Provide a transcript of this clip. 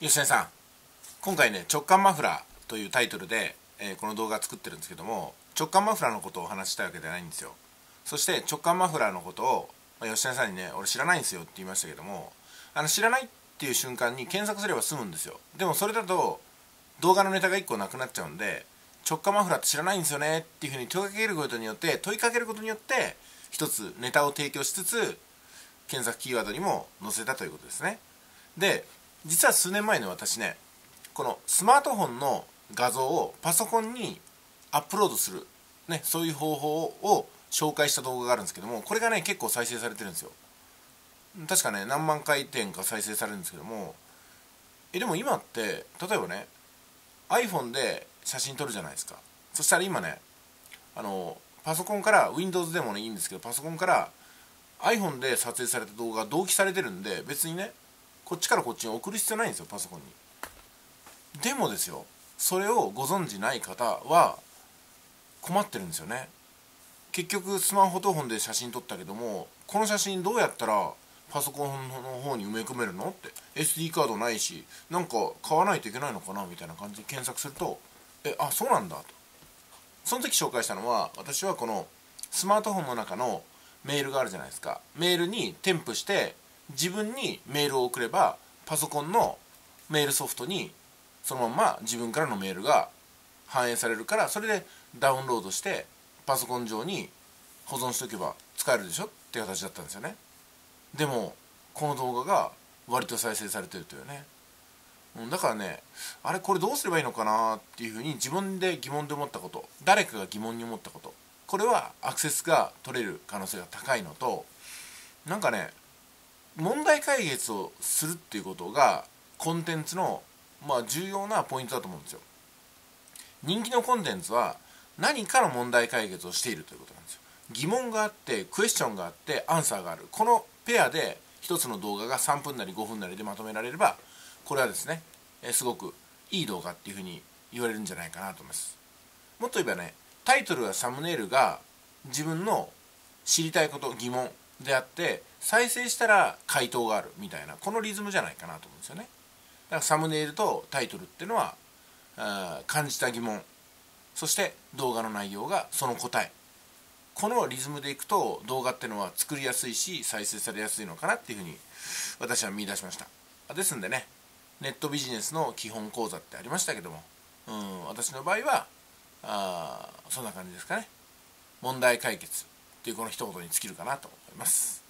吉根さん今回ね直感マフラーというタイトルで、えー、この動画作ってるんですけども直感マフラーのことをお話したいわけじゃないんですよ。そして直感マフラーのことを、まあ、吉根さんにね俺知らないんですよって言いましたけどもあの知らないっていう瞬間に検索すれば済むんですよ。でもそれだと動画のネタが1個なくなっちゃうんで直感マフラーって知らないんですよねっていうふうに問いかけることによって問いかけることによって一つネタを提供しつつ検索キーワードにも載せたということですね。で実は数年前の私ねこのスマートフォンの画像をパソコンにアップロードする、ね、そういう方法を紹介した動画があるんですけどもこれがね結構再生されてるんですよ。確かね何万回転か再生されるんですけどもえでも今って例えばね iPhone で写真撮るじゃないですか。そしたら今ねあのパソコンから Windows でもねいいんですけどパソコンから iPhone で撮影された動画が同期されてるんで別にねこっちからこっちに送る必要ないんですよパソコンに。でもですよそれをご存じない方は困ってるんですよね。結局スマホと本で写真撮ったけどもこの写真どうやったらパソコンの方に埋め込めるのって。SD カードないしなんか買わないといけないのかなみたいな感じで検索するとえあそうなんだと。その時紹介したのは私はこのスマートフォンの中のメールがあるじゃないですか。メールに添付して自分にメールを送ればパソコンのメールソフトにそのまま自分からのメールが反映されるからそれでダウンロードしてパソコン上に保存しておけば使えるでしょ？って形だったんですよね。でもこの動画が割と再生されてるというね。だからねあれこれどうすればいいのかなっていうふうに自分で疑問で思ったこと誰かが疑問に思ったことこれはアクセスが取れる可能性が高いのとなんかね問題解決をするっていうことがコンテンツの、まあ、重要なポイントだと思うんですよ。人気のコンテンツは何かの問題解決をしているということなんですよ。疑問があってクエスチョンがあってアンサーがある。このペアで1つの動画が3分なり5分なりでまとめられればこれはですねすごくいい動画っていうふうに言われるんじゃないかなと思います。もっと言えばねタイトルやサムネイルが自分の知りたいこと疑問であって再生したら回答があるみたいなこのリズムじゃないかなと思うんですよね。だからサムネイルとタイトルっていうのは感じた疑問そして動画の内容がその答え。このリズムでいくと動画っていうのは作りやすいし再生されやすいのかなっていうふうに私は見出しました。ですんでねネットビジネスの基本講座ってありましたけどもうん私の場合はあそんな感じですかね。問題解決。っていうこの一言に尽きるかなと思います。